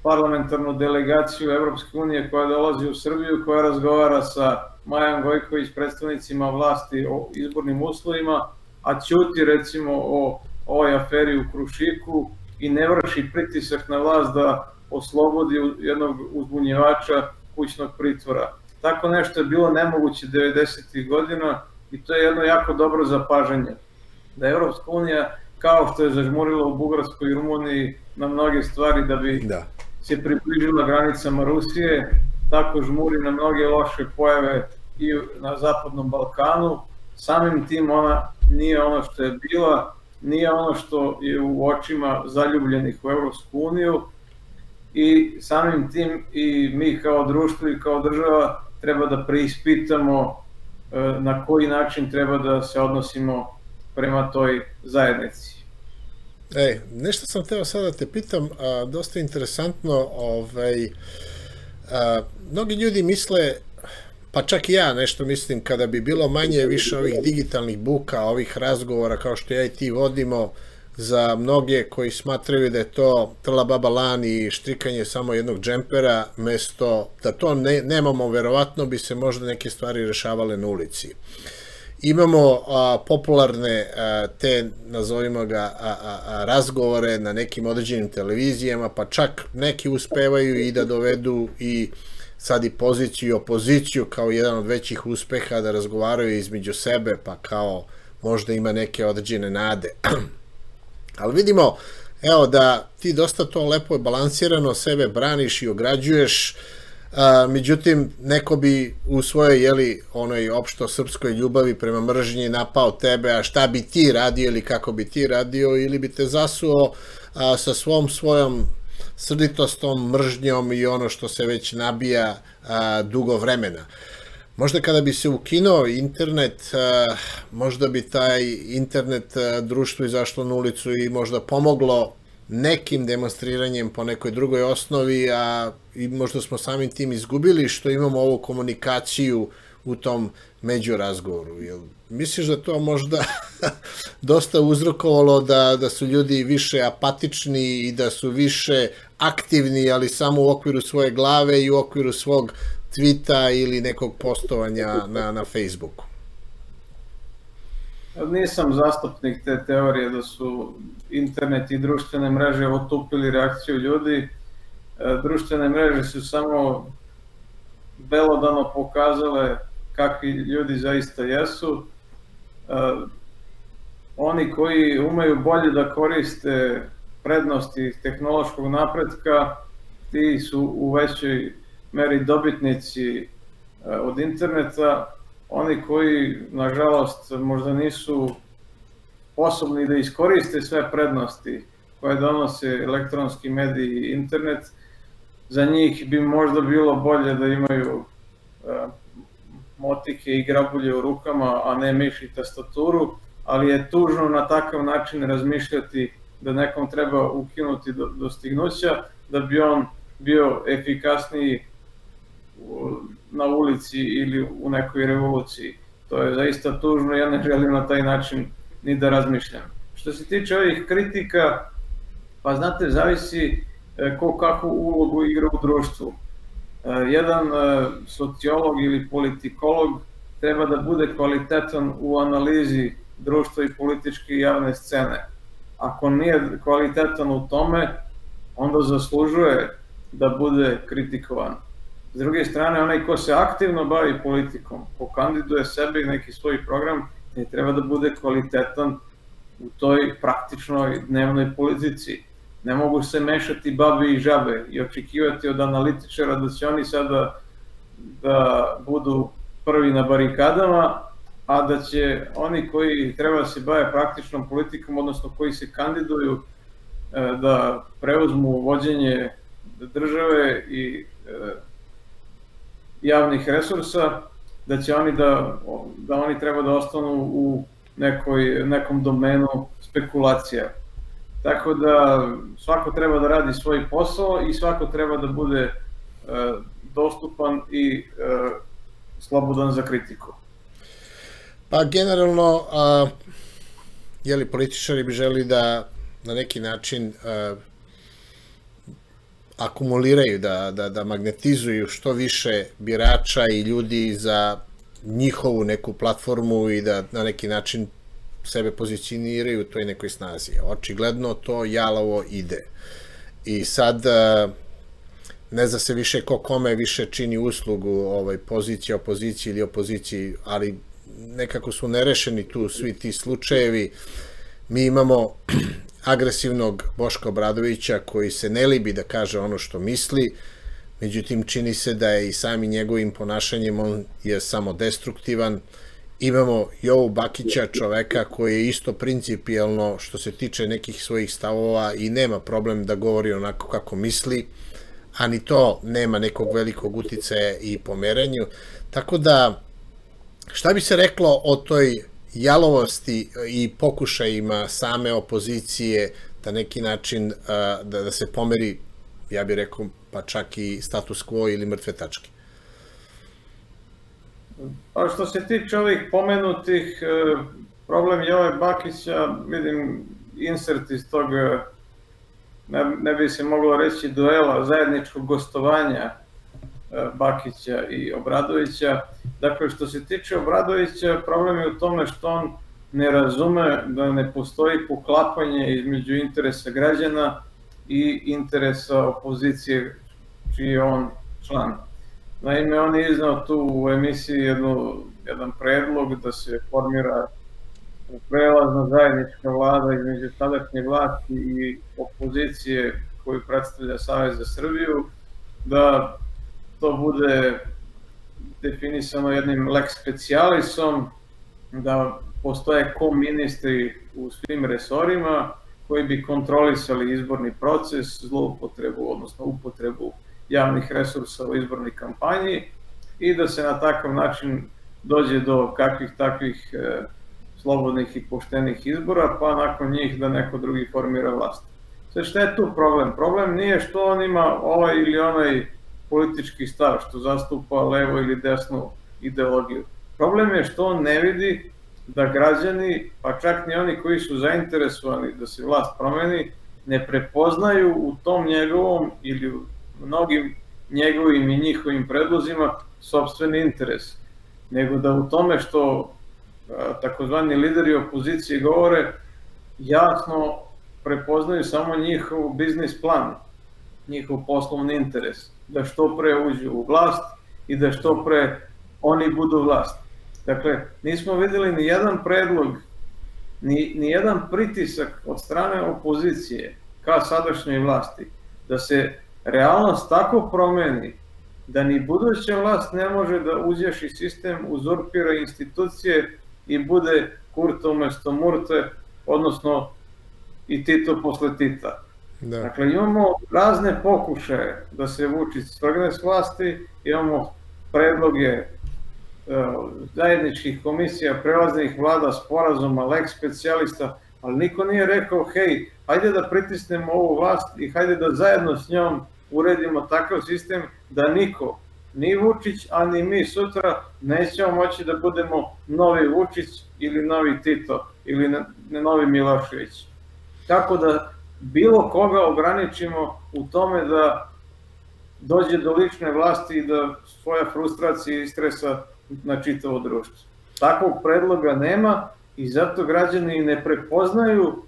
parlamentarnu delegaciju Evropske unije koja dolazi u Srbiju, koja razgovara sa Majan Gojković, predstavnicima vlasti o izbornim uslovima, a ćuti recimo o ovoj aferi u Krušiku i ne vrši pritisak na vlast da oslobodi jednog uzbunjevača kućnog pritvora. Tako nešto je bilo nemoguće 90. godina i to je jedno jako dobro zapažanje. Da je Evropska unija, kao što je zažmurila u Bugarskoj i Rumuniji na mnoge stvari da bi da. se približila granicama Rusije, tako žmuri na mnoge loše pojave i na Zapadnom Balkanu. Samim tim ona nije ono što je bila, nije ono što je u očima zaljubljenih u Evropsku uniju i samim tim i mi kao društvo i kao država treba da preispitamo e, na koji način treba da se odnosimo prema toj zajednici. Ej, nešto sam teo sada da te pitam, a, dosta interesantno, ovaj, a, mnogi ljudi misle Pa čak i ja nešto mislim, kada bi bilo manje više ovih digitalnih buka, ovih razgovora kao što ja i ti vodimo, za mnoge koji smatraju da je to trla baba lan i štrikanje samo jednog džempera, mesto da to ne, nemamo, verovatno bi se možda neke stvari rešavale na ulici. Imamo a, popularne a, te, nazovimo ga, a, a, a, razgovore na nekim određenim televizijama, pa čak neki uspevaju i da dovedu i sad i poziciju i opoziciju kao jedan od većih uspeha da razgovaraju između sebe, pa kao možda ima neke određene nade. Ali vidimo, evo da ti dosta to lepo je balansirano, sebe braniš i ograđuješ, a, međutim, neko bi u svojoj, jeli, onoj opšto srpskoj ljubavi prema mržnji napao tebe, a šta bi ti radio ili kako bi ti radio, ili bi te zasuo a, sa svom svojom srditostom, mržnjom i ono što se već nabija a, dugo vremena. Možda kada bi se ukinuo internet, možda bi taj internet društvo izašlo na ulicu i možda pomoglo nekim demonstriranjem po nekoj drugoj osnovi, a i možda smo samim tim izgubili što imamo ovu komunikaciju u tom međurazgovoru. Jel, misliš da to možda dosta uzrokovalo da, da su ljudi više apatični i da su više aktivni, ali samo u okviru svoje glave i u okviru svog tvita ili nekog postovanja na, na Facebooku? Nisam zastupnik te teorije da su internet i društvene mreže otupili reakciju ljudi. E, društvene mreže su samo belodano pokazale kakvi ljudi zaista jesu. E, oni koji umeju bolje da koriste prednosti tehnološkog napretka, ti su u većoj meri dobitnici e, od interneta, oni koji, nažalost, možda nisu sposobni da iskoriste sve prednosti koje donose elektronski mediji i internet, za njih bi možda bilo bolje da imaju e, motike i grabulje u rukama, a ne miš i tastaturu, ali je tužno na takav način razmišljati da nekom treba ukinuti dostignuća, da bi on bio efikasniji na ulici ili u nekoj revoluciji. To je zaista tužno, ja ne želim na taj način ni da razmišljam. Što se tiče ovih kritika, pa znate, zavisi e, ko kakvu ulogu igra u društvu. E, jedan e, sociolog ili politikolog treba da bude kvalitetan u analizi društva i političke i javne scene ako nije kvalitetan u tome, onda zaslužuje da bude kritikovan. S druge strane, onaj ko se aktivno bavi politikom, ko kandiduje sebe i neki svoj program, ne treba da bude kvalitetan u toj praktičnoj dnevnoj politici. Ne mogu se mešati babi i žabe i očekivati od analitičara da će oni sada da budu prvi na barikadama, a da će oni koji treba se bave praktičnom politikom, odnosno koji se kandiduju e, da preuzmu vođenje države i e, javnih resursa, da će oni da, da oni treba da ostanu u nekoj, nekom domenu spekulacija. Tako da svako treba da radi svoj posao i svako treba da bude e, dostupan i e, slobodan za kritiku. Pa generalno, a, jeli, političari bi želi da na neki način a, akumuliraju, da, da, da magnetizuju što više birača i ljudi za njihovu neku platformu i da na neki način sebe pozicioniraju u toj nekoj snazi. Očigledno to jalovo ide. I sad ne zna se više ko kome više čini uslugu ovaj, pozicija, opoziciji ili opoziciji, ali nekako su nerešeni tu svi ti slučajevi. Mi imamo agresivnog Boška Obradovića koji se ne libi da kaže ono što misli, međutim čini se da je i sami njegovim ponašanjem on je samo destruktivan. Imamo Jovu Bakića, čoveka koji je isto principijalno što se tiče nekih svojih stavova i nema problem da govori onako kako misli, a ni to nema nekog velikog uticaja i pomeranju. Tako da, šta bi se reklo o toj jalovosti i pokušajima same opozicije da neki način da, da se pomeri, ja bih rekao, pa čak i status quo ili mrtve tačke? Pa što se tiče ovih pomenutih, e, problem Jove Bakića, vidim insert iz tog, e, ne, ne bi se moglo reći duela, zajedničkog gostovanja Bakića i Obradovića. Dakle, što se tiče Obradovića, problem je u tome što on ne razume da ne postoji poklapanje između interesa građana i interesa opozicije čiji je on član. Naime, on je iznao tu u emisiji jednu, jedan predlog da se formira prelazna zajednička vlada između tadašnje vlasti i opozicije koju predstavlja Savez za Srbiju, da to bude definisano jednim lex specialisom, da postoje ko-ministri u svim resorima koji bi kontrolisali izborni proces, zloupotrebu, odnosno upotrebu javnih resursa u izbornoj kampanji i da se na takav način dođe do kakvih takvih e, slobodnih i poštenih izbora, pa nakon njih da neko drugi formira vlast. Sve šta je tu problem? Problem nije što on ima ovaj ili onaj politički stav, što zastupa levo ili desnu ideologiju. Problem je što on ne vidi da građani, pa čak ni oni koji su zainteresovani da se vlast promeni, ne prepoznaju u tom njegovom ili u mnogim njegovim i njihovim predlozima sobstveni interes, nego da u tome što takozvani lideri opozicije govore jasno prepoznaju samo njihov biznis plan, njihov poslovni interes, da što pre uđu u vlast i da što pre oni budu vlast. Dakle, nismo videli ni jedan predlog, ni, ni jedan pritisak od strane opozicije ka sadašnjoj vlasti, da se realnost tako promeni da ni buduća vlast ne može da uđeši sistem, uzurpira institucije i bude Kurta umesto Murte, odnosno i Tito posle Tita. Da. Dakle, imamo razne pokušaje da se Vučić svrgne s vlasti, imamo predloge e, zajedničkih komisija, prelaznih vlada, sporazuma, lex specijalista, ali niko nije rekao, hej, hajde da pritisnemo ovu vlast i hajde da zajedno s njom uredimo takav sistem da niko, ni Vučić, a ni mi sutra nećemo moći da budemo novi Vučić ili novi Tito ili novi Milošević. Tako da bilo koga ograničimo u tome da dođe do lične vlasti i da svoja frustracija stresa na čitavo društvo. Takvog predloga nema i zato građani ne prepoznaju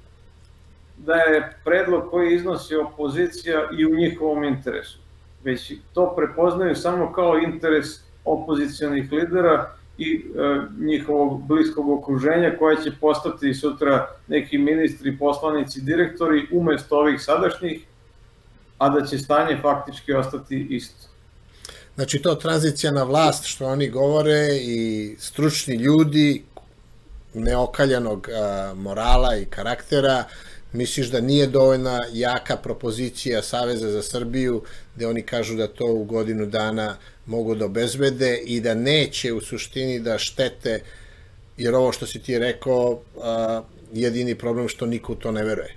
da je predlog koji iznosi opozicija i u njihovom interesu, već to prepoznaju samo kao interes opozicijalnih lidera i e, njihovog bliskog okruženja koje će postati sutra neki ministri, poslanici, direktori umesto ovih sadašnjih, a da će stanje faktički ostati isto. Znači to tranzicija na vlast što oni govore i stručni ljudi neokaljanog a, morala i karaktera Misliš da nije dovoljna jaka propozicija Saveza za Srbiju, gde oni kažu da to u godinu dana mogu da obezbede i da neće u suštini da štete, jer ovo što si ti rekao, a, jedini problem što niko to ne veruje.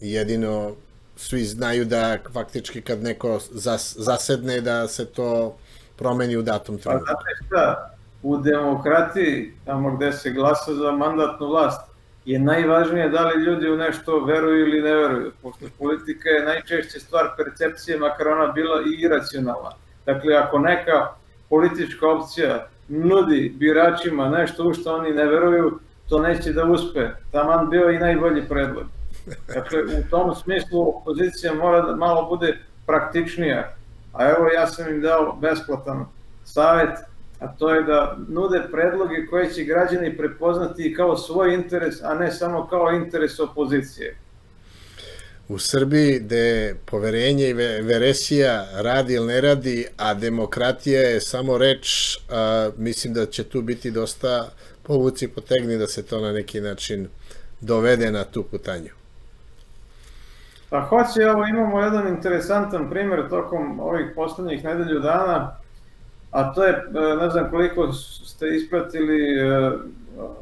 Jedino svi znaju da faktički kad neko zas, zasedne da se to promeni u datom Pa trenutku. znate šta, u demokratiji, tamo gde se glasa za mandatnu vlast, je najvažnije da li ljudi u nešto veruju ili ne veruju, pošto politika je najčešće stvar percepcije, makar ona bila i iracionalna. Dakle, ako neka politička opcija nudi biračima nešto u što oni ne veruju, to neće da uspe. Taman bio i najbolji predlog. Dakle, u tom smislu opozicija mora da malo bude praktičnija. A evo ja sam im dao besplatan savet, a to je da nude predloge koje će građani prepoznati kao svoj interes, a ne samo kao interes opozicije. U Srbiji gde poverenje i ve- veresija radi ili ne radi, a demokratija je samo reč, mislim da će tu biti dosta povuci potegni da se to na neki način dovede na tu putanju. Pa hoće, evo imamo jedan interesantan primjer tokom ovih poslednjih nedelju dana, a to je, e, ne znam koliko ste ispratili e,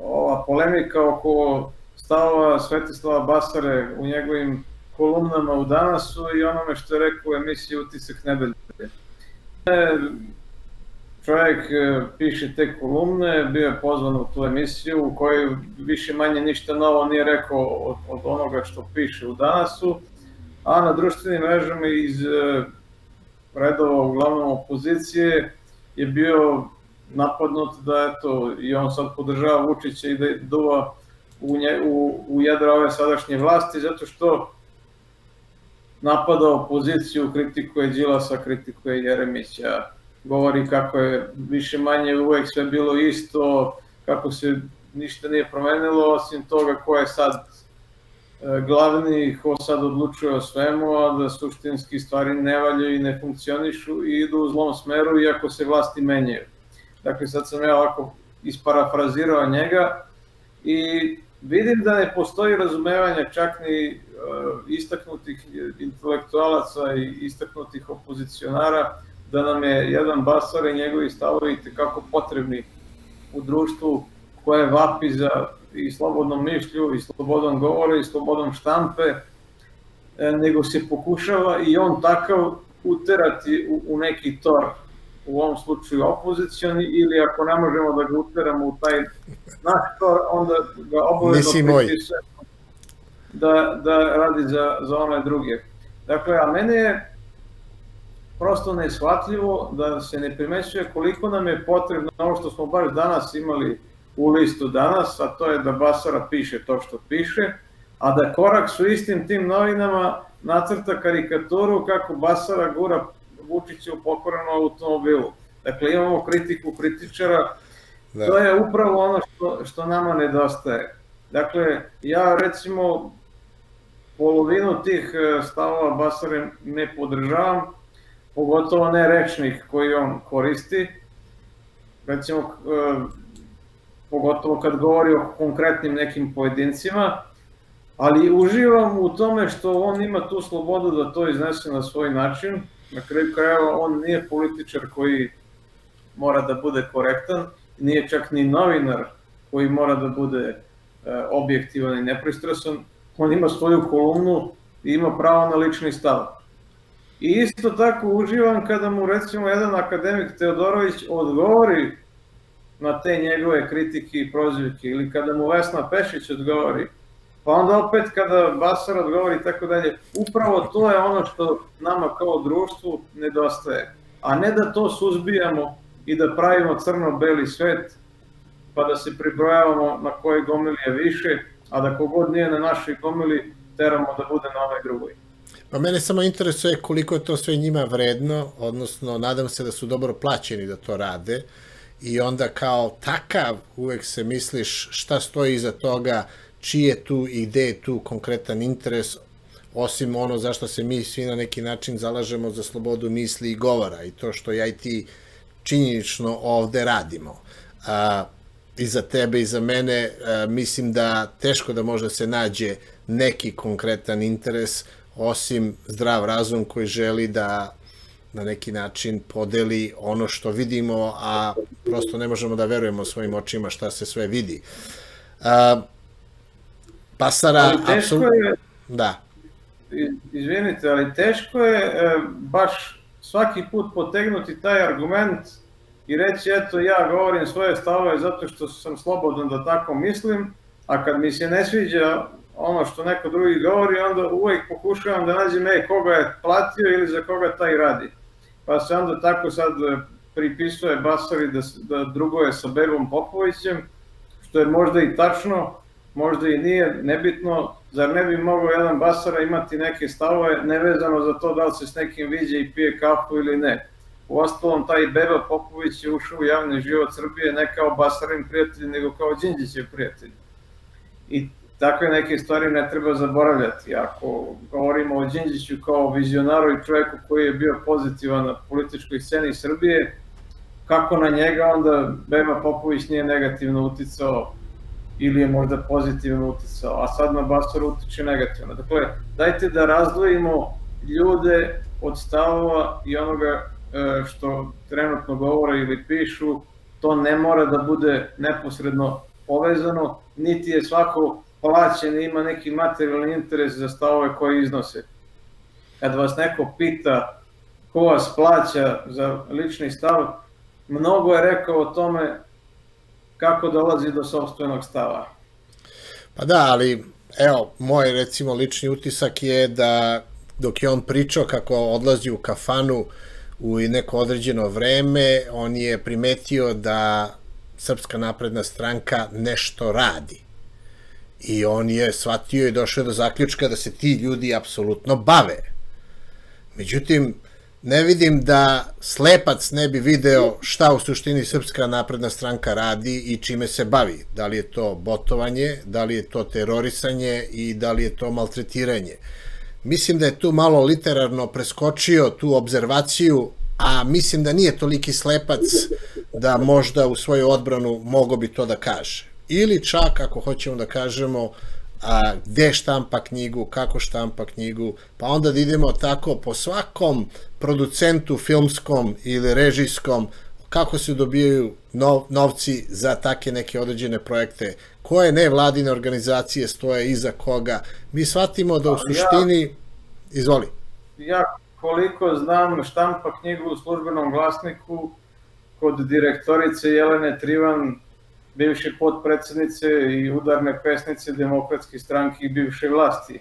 ova polemika oko stavova Svetislava Basare u njegovim kolumnama u Danasu i onome što je rekao u emisiji Utisak nedelje. E, Čovjek e, piše te kolumne, bio je pozvan u tu emisiju u kojoj više manje ništa novo nije rekao od, od onoga što piše u Danasu, a na društvenim mrežama iz e, redova uglavnom opozicije je bio napadnut da eto i on sad podržava Vučića i da duva u, nje, u, u jedra ove sadašnje vlasti zato što napada opoziciju, kritikuje Đilasa, kritikuje Jeremića, govori kako je više manje uvek sve bilo isto, kako se ništa nije promenilo, osim toga ko je sad e, glavni, ko sad odlučuje o svemu, a da suštinski stvari ne valjaju i ne funkcionišu i idu u zlom smeru, iako se vlasti menjaju. Dakle, sad sam ja ovako isparafrazirao njega i vidim da ne postoji razumevanje čak ni istaknutih intelektualaca i istaknutih opozicionara da nam je jedan basar i njegovi stavovi kako potrebni u društvu koje vapi za i slobodnom mišlju, i slobodom govora, i slobodom štampe, e, nego se pokušava i on takav uterati u, u neki tor, u ovom slučaju opozicioni, ili ako ne možemo da ga uteramo u taj naš tor, onda ga obavezno pripisujemo da, da radi za, za one druge. Dakle, a mene je prosto neshvatljivo da se ne primećuje koliko nam je potrebno ovo što smo baš danas imali u listu danas, a to je da Basara piše to što piše, a da Korak su istim tim novinama nacrta karikaturu kako Basara gura Vučića u pokorenu automobilu. Dakle, imamo kritiku kritičara, Da. to je upravo ono što, što nama nedostaje. Dakle, ja recimo polovinu tih e, stavova Basare ne podržavam, pogotovo ne rečnih koji on koristi. Recimo, e, pogotovo kad govori o konkretnim nekim pojedincima, ali uživam u tome što on ima tu slobodu da to iznese na svoj način. Na kraju krajeva on nije političar koji mora da bude korektan, nije čak ni novinar koji mora da bude e, objektivan i nepristrasan. On ima svoju kolumnu i ima pravo na lični stav. I isto tako uživam kada mu recimo jedan akademik Teodorović odgovori na te njegove kritike i prozivke ili kada mu Vesna Pešić odgovori, pa onda opet kada Basar odgovori i tako dalje, upravo to je ono što nama kao društvu nedostaje. A ne da to suzbijamo i da pravimo crno-beli svet, pa da se pribrojavamo na koje gomili je više, a da kogod nije na našoj gomili, teramo da bude na ovoj drugoj. Pa mene samo interesuje koliko je to sve njima vredno, odnosno nadam se da su dobro plaćeni da to rade i onda kao takav uvek se misliš šta stoji iza toga, čiji je tu i gde je tu konkretan interes, osim ono zašto se mi svi na neki način zalažemo za slobodu misli i govora i to što ja i ti činjenično ovde radimo. A, I za tebe i za mene a, mislim da teško da može se nađe neki konkretan interes, osim zdrav razum koji želi da na neki način podeli ono što vidimo, a prosto ne možemo da verujemo svojim očima šta se sve vidi. A, Pasara, apsolutno... Da. Izvinite, ali teško je e, baš svaki put potegnuti taj argument i reći eto ja govorim svoje stavove zato što sam slobodan da tako mislim, a kad mi se ne sviđa ono što neko drugi govori, onda uvek pokušavam da nađem e, koga je platio ili za koga taj radi. Pa se onda tako sad pripisuje Basari da, da drugo je sa Bebom Popovićem, što je možda i tačno, možda i nije, nebitno, zar ne bi mogao jedan Basara imati neke stavove nevezano za to da li se s nekim viđe i pije kafu ili ne. U ostalom, taj Beba Popović je ušao u javni život Srbije ne kao Basarin prijatelj, nego kao Đinđićev prijatelj. I takve neke stvari ne treba zaboravljati. Ako govorimo o Đinđiću kao vizionaru i čoveku koji je bio pozitivan na političkoj sceni Srbije, kako na njega onda Beba Popović nije negativno uticao ili je možda pozitivno uticao, a sad na Basar utiče negativno. Dakle, dajte da razdvojimo ljude od stavova i onoga što trenutno govore ili pišu, to ne mora da bude neposredno povezano, niti je svako plaćen i ima neki materijalni interes za stavove koje iznose. Kad vas neko pita ko vas plaća za lični stav, mnogo je rekao o tome kako dolazi do sobstvenog stava. Pa da, ali evo, moj recimo lični utisak je da dok je on pričao kako odlazi u kafanu u neko određeno vreme, on je primetio da Srpska napredna stranka nešto radi. I on je shvatio i došao do zaključka da se ti ljudi apsolutno bave. Međutim, ne vidim da slepac ne bi video šta u suštini Srpska napredna stranka radi i čime se bavi. Da li je to botovanje, da li je to terorisanje i da li je to maltretiranje. Mislim da je tu malo literarno preskočio tu obzervaciju, a mislim da nije toliki slepac da možda u svoju odbranu mogo bi to da kaže. Ili čak, ako hoćemo da kažemo, a, gde štampa knjigu, kako štampa knjigu, pa onda da idemo tako po svakom producentu filmskom ili režijskom, kako se dobijaju nov, novci za take neke određene projekte, koje nevladine organizacije stoje iza koga. Mi shvatimo da u suštini... Ja, izvoli. Ja koliko znam štampa knjigu u službenom glasniku kod direktorice Jelene Trivan bivše potpredsednice i udarne pesnice demokratske stranke i bivše vlasti.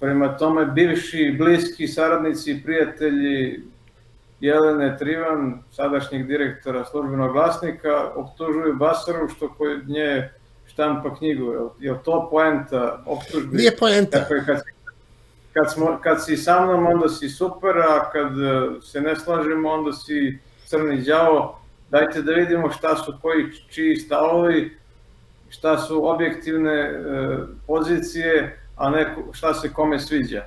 Prema tome, bivši, bliski saradnici i prijatelji Jelene Trivan, sadašnjeg direktora službenog glasnika, optužuju Basaru što kod nje štampa knjigu. Je li to poenta optužbe? Nije poenta. Dakle, kad, kad, smo, kad si sa mnom, onda si super, a kad se ne slažemo, onda si crni đavo dajte da vidimo šta su koji čiji stavovi, šta su objektivne e, pozicije, a ne šta se kome sviđa.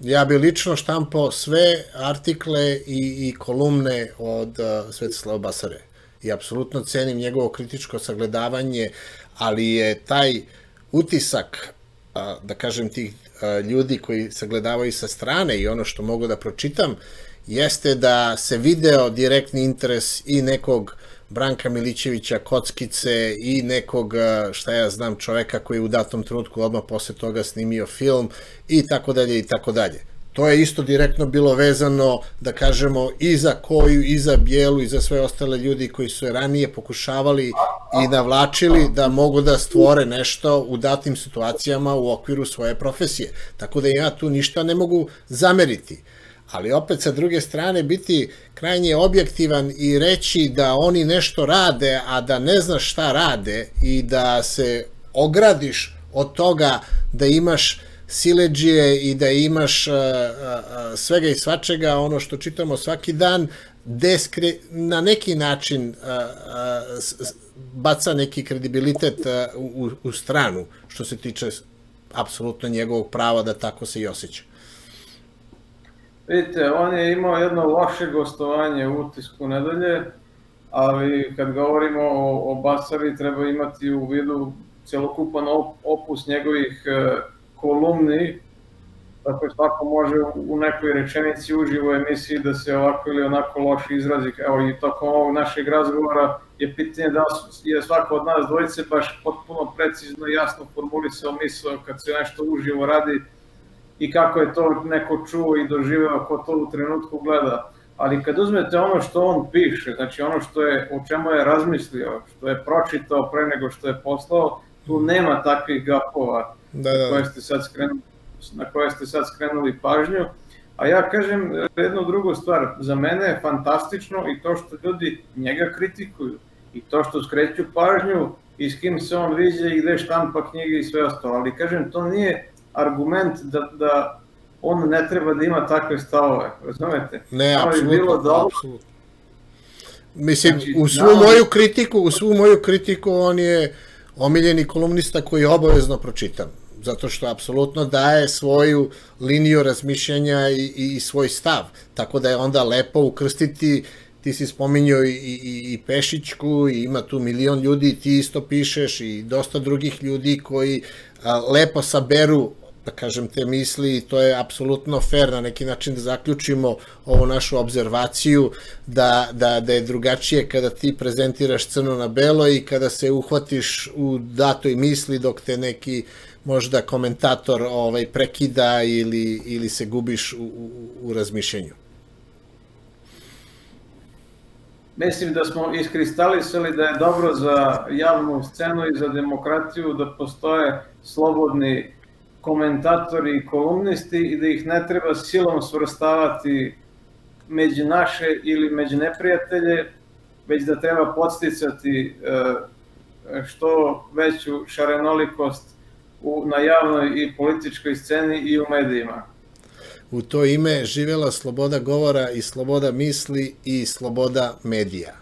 Ja bi lično štampao sve artikle i, i kolumne od uh, Svetislava Basare i apsolutno cenim njegovo kritičko sagledavanje, ali je taj utisak, da kažem, tih ljudi koji sagledavaju sa strane i ono što mogu da pročitam, jeste da se video direktni interes i nekog Branka Milićevića Kockice i nekog, šta ja znam, čoveka koji je u datom trenutku odmah posle toga snimio film i tako dalje i tako dalje. To je isto direktno bilo vezano, da kažemo, i za Koju, i za Bijelu, i za sve ostale ljudi koji su ranije pokušavali i navlačili da mogu da stvore nešto u datim situacijama u okviru svoje profesije. Tako da ja tu ništa ne mogu zameriti ali opet sa druge strane biti krajnje objektivan i reći da oni nešto rade, a da ne znaš šta rade i da se ogradiš od toga da imaš sileđije i da imaš uh, uh, svega i svačega, ono što čitamo svaki dan, deskre, na neki način uh, baca neki kredibilitet u, u stranu, što se tiče apsolutno njegovog prava da tako se i osjeća. Vidite, on je imao jedno loše gostovanje u utisku nedelje, ali kad govorimo o, o Basari treba imati u vidu celokupan opus njegovih e, kolumni, tako svako može u nekoj rečenici uživo emisiji da se ovako ili onako loše izrazi. Evo i tokom ovog našeg razgovora je pitanje da je svako od nas dvojice baš potpuno precizno i jasno formulisao misao kad se nešto uživo radi i kako je to neko čuo i doživeo ko to u trenutku gleda. Ali kad uzmete ono što on piše, znači ono što je, o čemu je razmislio, što je pročitao pre nego što je poslao, tu nema takvih gapova da, da, da. koje ste sad skrenuli, na koje ste sad skrenuli pažnju. A ja kažem jednu drugu stvar, za mene je fantastično i to što ljudi njega kritikuju i to što skreću pažnju i s kim se on viđe i gde štampa knjige i sve ostalo. Ali kažem, to nije argument da, da on ne treba da ima takve stavove, razumete? Ne, apsolutno, da... apsolutno. Mislim, znači, u svu da, moju kritiku, u svu moju kritiku on je omiljeni kolumnista koji je obavezno pročitan zato što apsolutno daje svoju liniju razmišljanja i, i, i svoj stav, tako da je onda lepo ukrstiti ti si spominjao i, i, i Pešićku i ima tu milion ljudi, ti isto pišeš i dosta drugih ljudi koji a, lepo saberu da kažem, te misli i to je apsolutno fair na neki način da zaključimo ovu našu obzervaciju da, da, da je drugačije kada ti prezentiraš crno na belo i kada se uhvatiš u datoj misli dok te neki možda komentator ovaj prekida ili, ili se gubiš u, u, u razmišljenju. Mislim da smo iskristalisali da je dobro za javnu scenu i za demokratiju da postoje slobodni komentatori i kolumnisti i da ih ne treba silom svrstavati među naše ili među neprijatelje, već da treba podsticati e, što veću šarenolikost u, na javnoj i političkoj sceni i u medijima. U to ime živela sloboda govora i sloboda misli i sloboda medija.